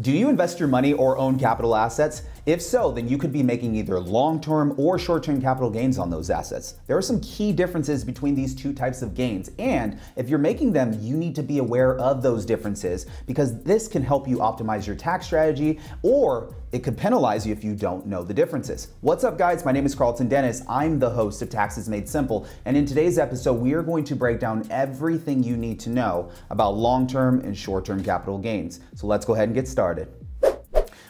Do you invest your money or own capital assets? If so, then you could be making either long term or short term capital gains on those assets. There are some key differences between these two types of gains, and if you're making them, you need to be aware of those differences because this can help you optimize your tax strategy or it could penalize you if you don't know the differences. What's up, guys? My name is Karlton Dennis. I'm the host of Taxes Made Simple, and in today's episode, we are going to break down everything you need to know about long term and short term capital gains. So let's go ahead and get started.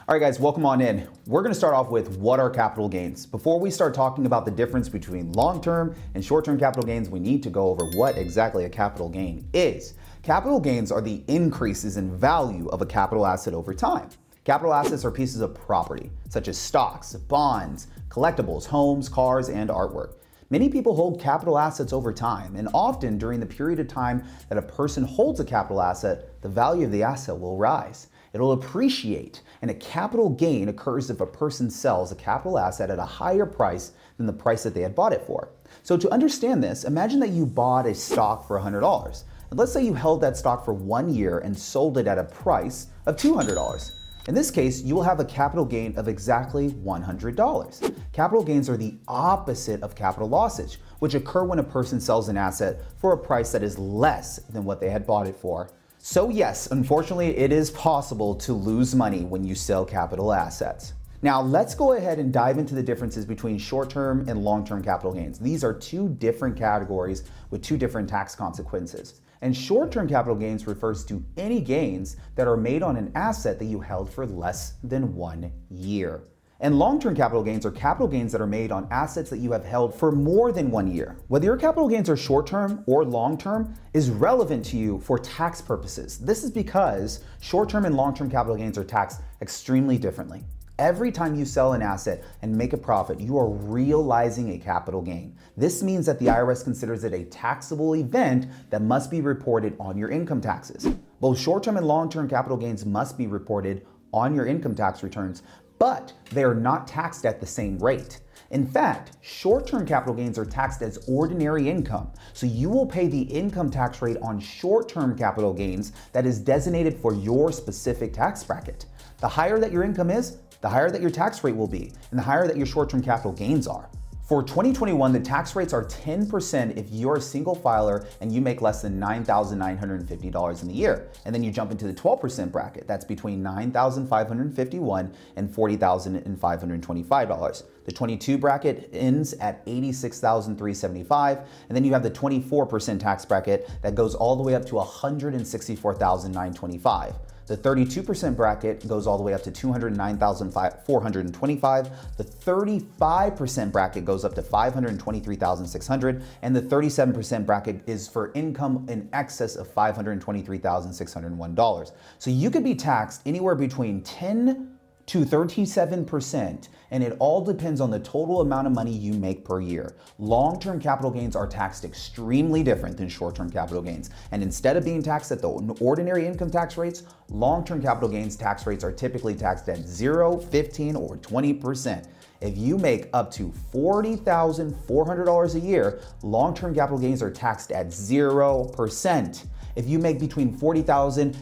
All right, guys, welcome on in. We're gonna start off with what are capital gains. Before we start talking about the difference between long term and short term capital gains, we need to go over what exactly a capital gain is. Capital gains are the increases in value of a capital asset over time. Capital assets are pieces of property, such as stocks, bonds, collectibles, homes, cars, and artwork. Many people hold capital assets over time, and often during the period of time that a person holds a capital asset, the value of the asset will rise. It'll appreciate, and a capital gain occurs if a person sells a capital asset at a higher price than the price that they had bought it for. So to understand this, imagine that you bought a stock for $100. And let's say you held that stock for one year and sold it at a price of $200. In this case, you will have a capital gain of exactly $100. Capital gains are the opposite of capital losses, which occur when a person sells an asset for a price that is less than what they had bought it for. So yes, unfortunately, it is possible to lose money when you sell capital assets. Now let's go ahead and dive into the differences between short-term and long-term capital gains. These are two different categories with two different tax consequences. And short-term capital gains refers to any gains that are made on an asset that you held for less than one year. And long-term capital gains are capital gains that are made on assets that you have held for more than one year. Whether your capital gains are short-term or long-term is relevant to you for tax purposes. This is because short-term and long-term capital gains are taxed extremely differently. Every time you sell an asset and make a profit, you are realizing a capital gain. This means that the IRS considers it a taxable event that must be reported on your income taxes. Both short-term and long-term capital gains must be reported on your income tax returns, but they are not taxed at the same rate. In fact, short-term capital gains are taxed as ordinary income, so you will pay the income tax rate on short-term capital gains that is designated for your specific tax bracket. The higher that your income is, the higher that your tax rate will be, and the higher that your short-term capital gains are. For 2021, the tax rates are 10% if you're a single filer and you make less than $9,950 in the year. And then you jump into the 12% bracket. That's between 9,551 and $40,525. The 22 bracket ends at $86,375. And then you have the 24% tax bracket that goes all the way up to $164,925. The 32% bracket goes all the way up to 209,425. The 35% bracket goes up to 523,600 and the 37% bracket is for income in excess of $523,601. So you could be taxed anywhere between 10 to 37%, and it all depends on the total amount of money you make per year. Long-term capital gains are taxed extremely different than short-term capital gains. And instead of being taxed at the ordinary income tax rates, long-term capital gains tax rates are typically taxed at 0, 15, or 20%. If you make up to $40,400 a year, long-term capital gains are taxed at 0%. If you make between 40,000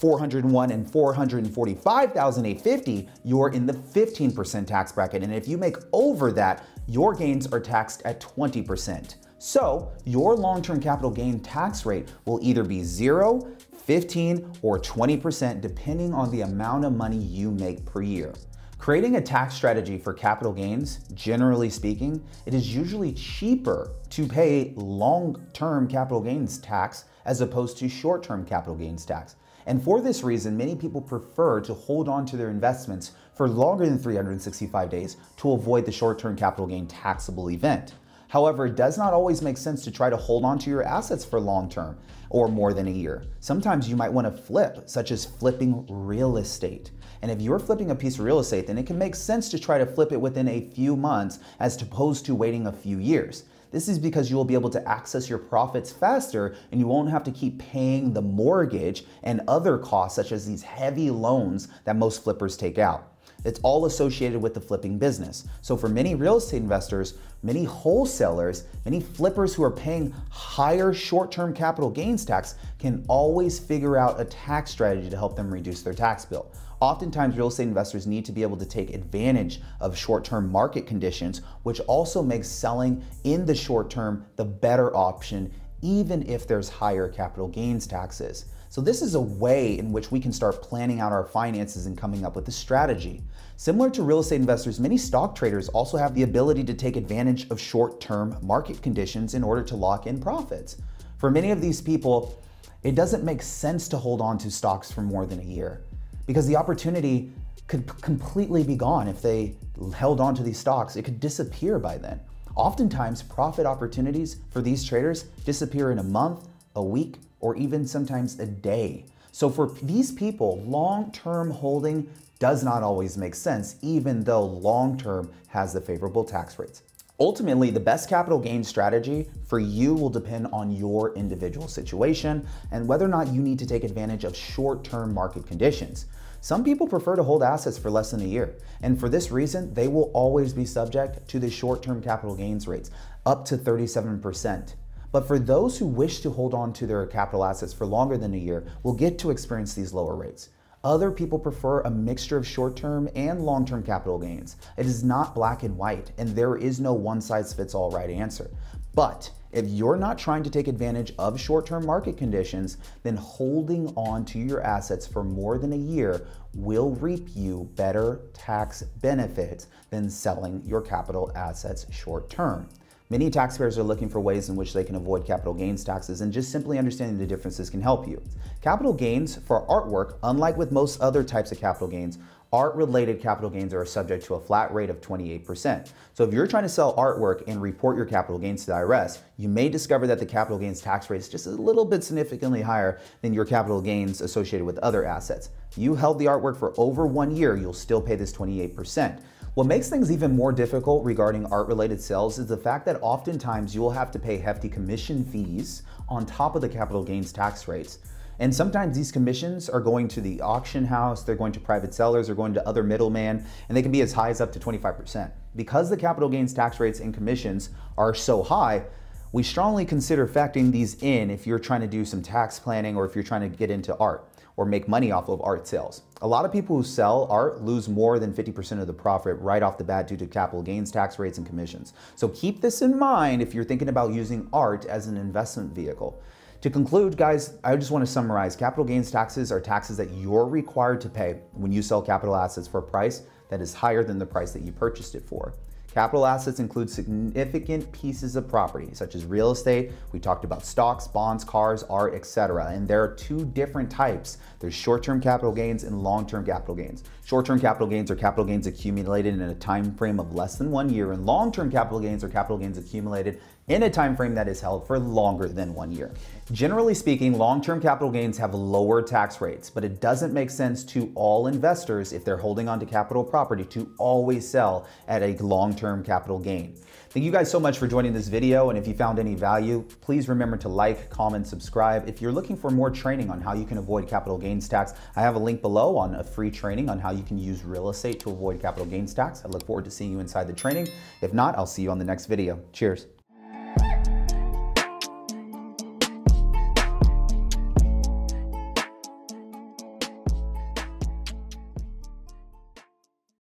401 and 445,850, you're in the 15% tax bracket. And if you make over that, your gains are taxed at 20%. So your long-term capital gain tax rate will either be zero, 15, or 20% depending on the amount of money you make per year. Creating a tax strategy for capital gains, generally speaking, it is usually cheaper to pay long-term capital gains tax as opposed to short-term capital gains tax. And for this reason, many people prefer to hold on to their investments for longer than 365 days to avoid the short-term capital gain taxable event. However, it does not always make sense to try to hold on to your assets for long term or more than a year. Sometimes you might want to flip, such as flipping real estate. And if you're flipping a piece of real estate, then it can make sense to try to flip it within a few months as opposed to waiting a few years. This is because you will be able to access your profits faster and you won't have to keep paying the mortgage and other costs such as these heavy loans that most flippers take out. It's all associated with the flipping business. So for many real estate investors, many wholesalers, many flippers who are paying higher short-term capital gains tax can always figure out a tax strategy to help them reduce their tax bill. Oftentimes, real estate investors need to be able to take advantage of short term market conditions, which also makes selling in the short term the better option, even if there's higher capital gains taxes. So, this is a way in which we can start planning out our finances and coming up with a strategy. Similar to real estate investors, many stock traders also have the ability to take advantage of short term market conditions in order to lock in profits. For many of these people, it doesn't make sense to hold on to stocks for more than a year because the opportunity could completely be gone if they held on to these stocks. It could disappear by then. Oftentimes, profit opportunities for these traders disappear in a month, a week, or even sometimes a day. So for these people, long-term holding does not always make sense, even though long term has the favorable tax rates. Ultimately, the best capital gain strategy for you will depend on your individual situation and whether or not you need to take advantage of short term market conditions. Some people prefer to hold assets for less than a year, and for this reason, they will always be subject to the short term capital gains rates, up to 37%. But for those who wish to hold on to their capital assets for longer than a year, will get to experience these lower rates. Other people prefer a mixture of short term and long term capital gains. It is not black and white, and there is no one size fits all right answer. But if you're not trying to take advantage of short term market conditions, then holding on to your assets for more than a year will reap you better tax benefits than selling your capital assets short term. Many taxpayers are looking for ways in which they can avoid capital gains taxes, and just simply understanding the differences can help you. Capital gains for artwork, unlike with most other types of capital gains, art related capital gains are subject to a flat rate of 28%. So if you're trying to sell artwork and report your capital gains to the IRS, you may discover that the capital gains tax rate is just a little bit significantly higher than your capital gains associated with other assets. You held the artwork for over one year, you'll still pay this 28%. What makes things even more difficult regarding art related sales is the fact that oftentimes you will have to pay hefty commission fees on top of the capital gains tax rates. And sometimes these commissions are going to the auction house, they're going to private sellers, they're going to other middlemen, and they can be as high as up to 25%. Because the capital gains tax rates and commissions are so high, we strongly consider factoring these in if you're trying to do some tax planning or if you're trying to get into art or make money off of art sales. A lot of people who sell art lose more than 50% of the profit right off the bat due to capital gains tax rates and commissions. So keep this in mind if you're thinking about using art as an investment vehicle. To conclude, guys, I just want to summarize capital gains taxes are taxes that you're required to pay when you sell capital assets for a price that is higher than the price that you purchased it for. Capital assets include significant pieces of property, such as real estate. We talked about stocks, bonds, cars, art, etc. And there are two different types. There's short-term capital gains and long-term capital gains. Short-term capital gains are capital gains accumulated in a time frame of less than one year, and long-term capital gains are capital gains accumulated in a time frame that is held for longer than one year. Generally speaking, long-term capital gains have lower tax rates, but it doesn't make sense to all investors if they're holding onto capital property to always sell at a long-term capital gain. Thank you guys so much for joining this video, and if you found any value, please remember to like, comment, subscribe. If you're looking for more training on how you can avoid capital gains tax, I have a link below on a free training on how you can use real estate to avoid capital gains tax. I look forward to seeing you inside the training. If not, I'll see you on the next video. Cheers.